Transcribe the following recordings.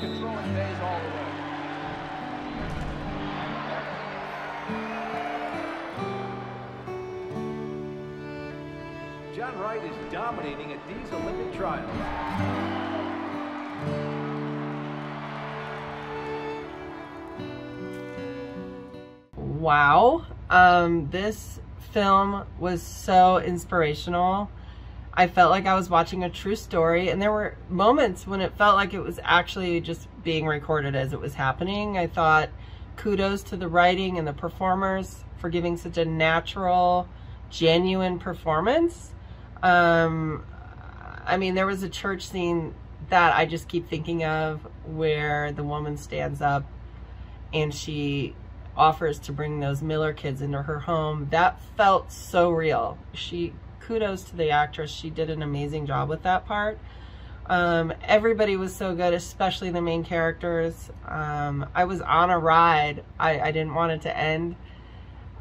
controlling Bays all the way. John Wright is dominating at these Olympic trials. Wow. Um, this film was so inspirational. I felt like I was watching a true story, and there were moments when it felt like it was actually just being recorded as it was happening. I thought kudos to the writing and the performers for giving such a natural, genuine performance. Um, I mean, there was a church scene that I just keep thinking of where the woman stands up and she offers to bring those Miller kids into her home. That felt so real. She kudos to the actress. She did an amazing job with that part. Um, everybody was so good, especially the main characters. Um, I was on a ride. I, I didn't want it to end.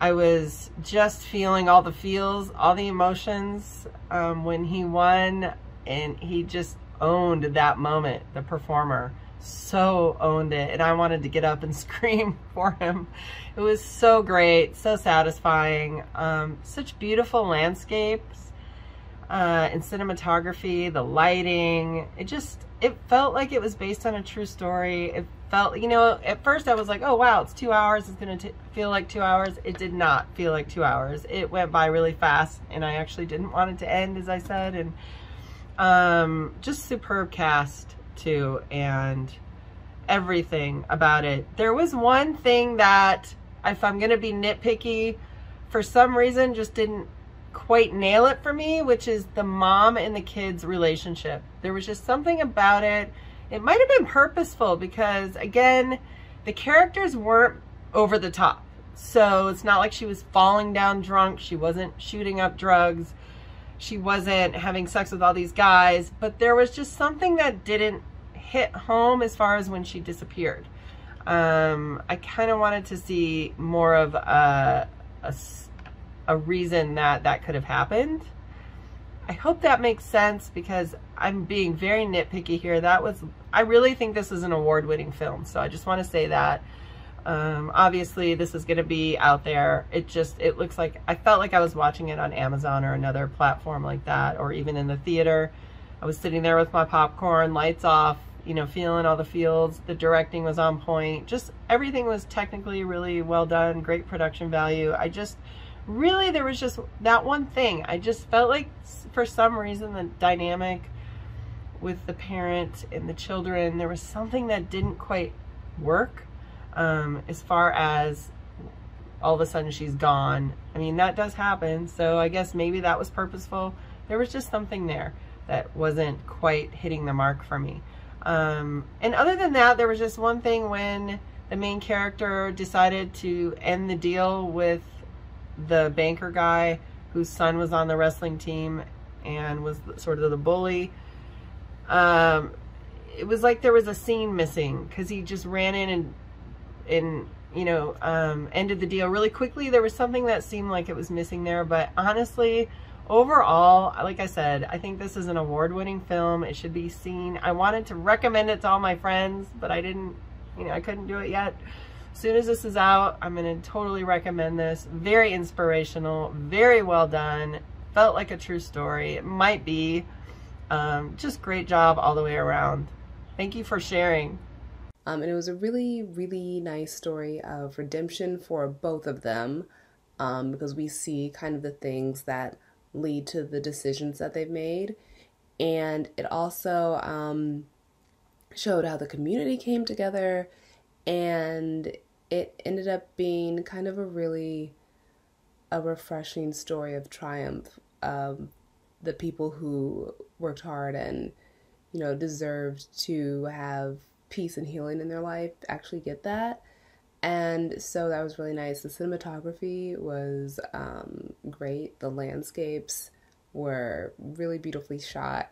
I was just feeling all the feels, all the emotions um, when he won, and he just owned that moment, the performer. So owned it, and I wanted to get up and scream for him. It was so great, so satisfying. Um, such beautiful landscapes uh, and cinematography, the lighting. It just, it felt like it was based on a true story. It felt, you know, at first I was like, oh wow, it's two hours. It's going to feel like two hours. It did not feel like two hours. It went by really fast and I actually didn't want it to end, as I said. And um, just superb cast And everything about it. There was one thing that, if I'm going to be nitpicky, for some reason just didn't quite nail it for me, which is the mom and the kids relationship. There was just something about it it might have been purposeful because, again, the characters weren't over the top. So it's not like she was falling down drunk. She wasn't shooting up drugs. She wasn't having sex with all these guys. But there was just something that didn't hit home as far as when she disappeared. Um, I kind of wanted to see more of a, a, a reason that that could have happened. I hope that makes sense because I'm being very nitpicky here. That was, I really think this is an award-winning film. So I just want to say that. Um, obviously, this is going to be out there. It just, it looks like, I felt like I was watching it on Amazon or another platform like that, or even in the theater. I was sitting there with my popcorn, lights off, you know, feeling all the fields. The directing was on point. Just everything was technically really well done, great production value. I just, really there was just that one thing. I just felt like for some reason the dynamic with the parent and the children, there was something that didn't quite work um, as far as all of a sudden she's gone. I mean, that does happen. So I guess maybe that was purposeful. There was just something there that wasn't quite hitting the mark for me. Um, and other than that, there was just one thing when the main character decided to end the deal with the banker guy whose son was on the wrestling team and was sort of the bully. Um, it was like there was a scene missing because he just ran in and, and you know, um, ended the deal really quickly. There was something that seemed like it was missing there, but honestly, overall, like I said, I think this is an award-winning film. It should be seen. I wanted to recommend it to all my friends, but I didn't, you know, I couldn't do it yet As soon as this is out, I'm going to totally recommend this. Very inspirational, very well done. Felt like a true story. It might be. Um, just great job all the way around. Thank you for sharing. Um, and it was a really, really nice story of redemption for both of them um, because we see kind of the things that lead to the decisions that they've made. And it also um, showed how the community came together and it ended up being kind of a really a refreshing story of triumph um, the people who worked hard and you know deserved to have peace and healing in their life actually get that. And so that was really nice. The cinematography was um, great. The landscapes were really beautifully shot.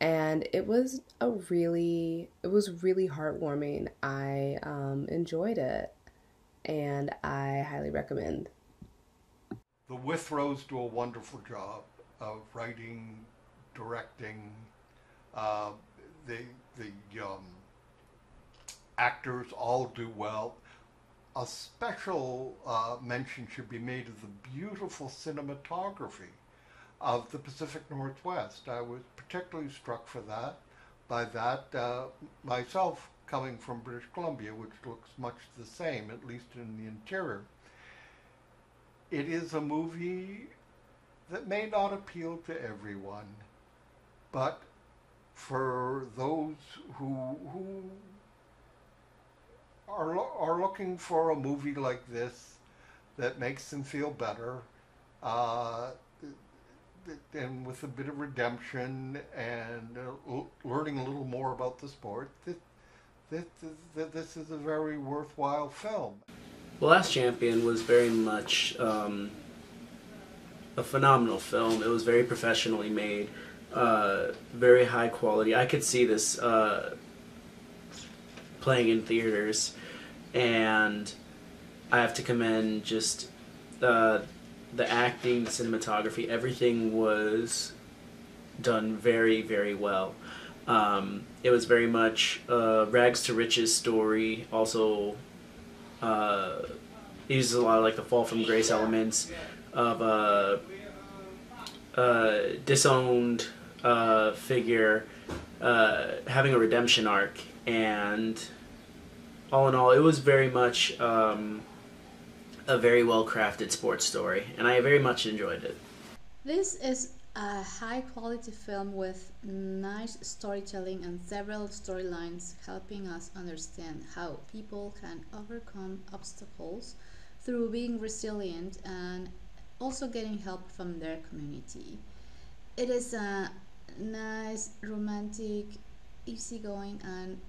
And it was a really it was really heartwarming. I um, enjoyed it. And I highly recommend. The Withrows do a wonderful job of writing, directing. Uh, the the um, actors all do well. A special uh, mention should be made of the beautiful cinematography of the Pacific Northwest. I was particularly struck for that by that uh, myself coming from British Columbia, which looks much the same, at least in the interior. It is a movie that may not appeal to everyone, but for those who who are are looking for a movie like this that makes them feel better, uh, and with a bit of redemption and uh, learning a little more about the sport, this, this, this is a very worthwhile film. The Last Champion was very much um, a phenomenal film. It was very professionally made, uh, very high quality. I could see this uh, playing in theaters, and I have to commend just uh, the acting, the cinematography, everything was done very, very well. Um, it was very much a rags to riches story. Also, uh, uses a lot of like the fall from grace elements of a, a disowned uh, figure uh, having a redemption arc, and all in all, it was very much. Um, a very well crafted sports story, and I very much enjoyed it. This is a high quality film with nice storytelling and several storylines helping us understand how people can overcome obstacles through being resilient and also getting help from their community. It is a nice, romantic, easygoing, and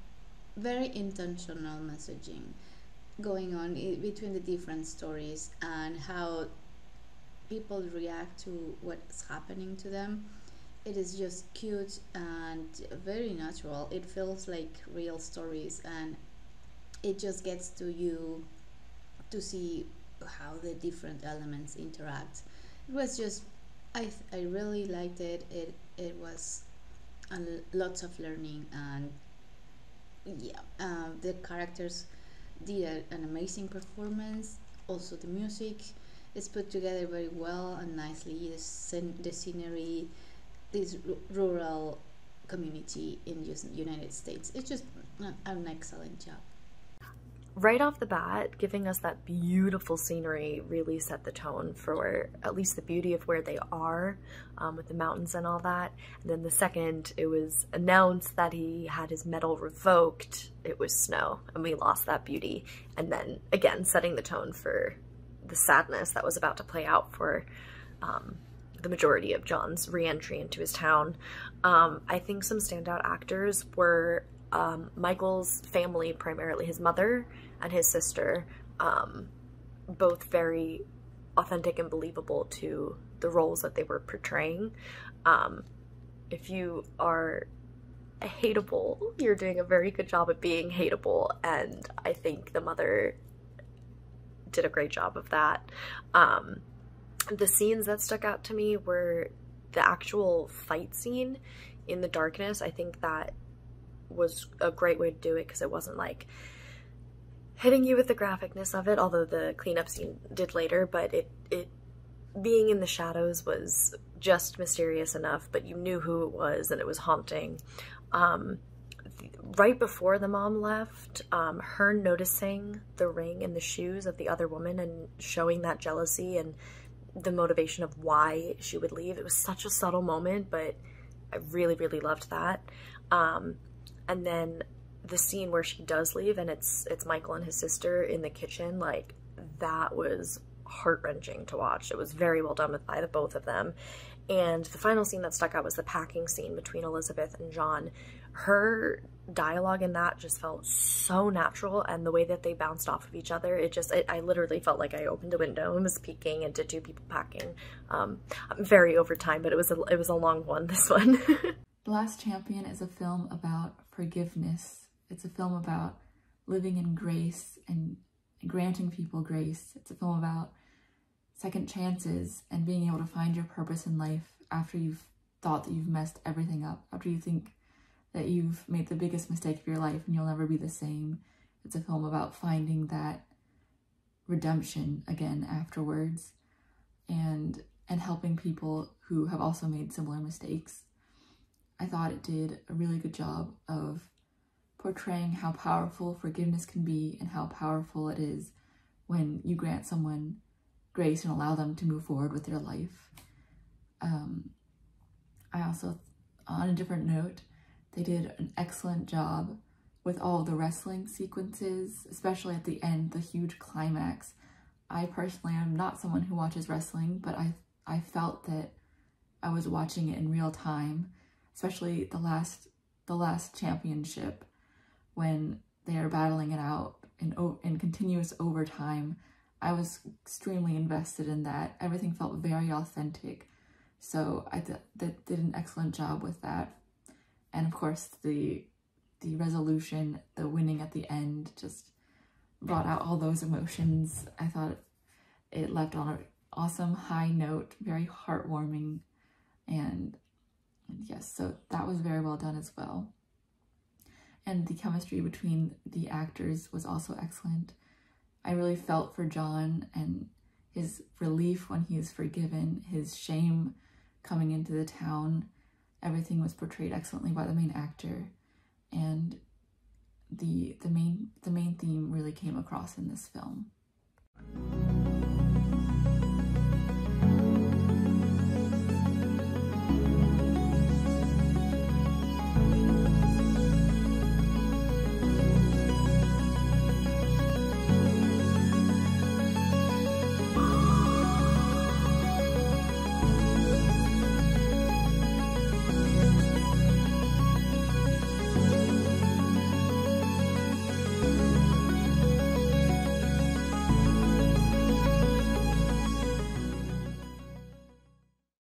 very intentional messaging going on between the different stories and how people react to what's happening to them. It is just cute and very natural. It feels like real stories and it just gets to you to see how the different elements interact. It was just i i really liked it. It it was a, lots of learning and yeah um, the characters did an amazing performance. Also, the music is put together very well and nicely. The, scen- the scenery, this r- rural community in the United States. It's just an, an excellent job right off the bat, giving us that beautiful scenery really set the tone for at least the beauty of where they are um, with the mountains and all that. And then the second it was announced that he had his medal revoked, it was snow and we lost that beauty. And then again, setting the tone for the sadness that was about to play out for um, the majority of John's reentry into his town. Um, I think some standout actors were um, Michael's family, primarily his mother and his sister, um, both very authentic and believable to the roles that they were portraying. Um, if you are hateable, you're doing a very good job at being hateable, and I think the mother did a great job of that. Um, the scenes that stuck out to me were the actual fight scene in the darkness. I think that was a great way to do it because it wasn't like hitting you with the graphicness of it, although the cleanup scene did later, but it, it being in the shadows was just mysterious enough, but you knew who it was and it was haunting. Um, right before the mom left, um, her noticing the ring and the shoes of the other woman and showing that jealousy and the motivation of why she would leave. It was such a subtle moment, but I really, really loved that. Um, and then the scene where she does leave and it's it's Michael and his sister in the kitchen like that was heart-wrenching to watch. It was very well done by the both of them. And the final scene that stuck out was the packing scene between Elizabeth and John. Her dialogue in that just felt so natural and the way that they bounced off of each other it just it, I literally felt like I opened a window and was peeking into two people packing um, I'm very over time but it was a, it was a long one this one. The Last Champion is a film about forgiveness. It's a film about living in grace and granting people grace. It's a film about second chances and being able to find your purpose in life after you've thought that you've messed everything up, after you think that you've made the biggest mistake of your life and you'll never be the same. It's a film about finding that redemption again afterwards and and helping people who have also made similar mistakes. I thought it did a really good job of portraying how powerful forgiveness can be and how powerful it is when you grant someone grace and allow them to move forward with their life. Um, I also, on a different note, they did an excellent job with all the wrestling sequences, especially at the end, the huge climax. I personally am not someone who watches wrestling, but I I felt that I was watching it in real time, especially the last the last championship when they are battling it out in in continuous overtime. I was extremely invested in that. Everything felt very authentic. So I th that did an excellent job with that. And of course the the resolution, the winning at the end just brought out all those emotions. I thought it left on an awesome high note, very heartwarming. And, and yes, so that was very well done as well. And the chemistry between the actors was also excellent. I really felt for John and his relief when he is forgiven, his shame coming into the town. Everything was portrayed excellently by the main actor and the the main the main theme really came across in this film.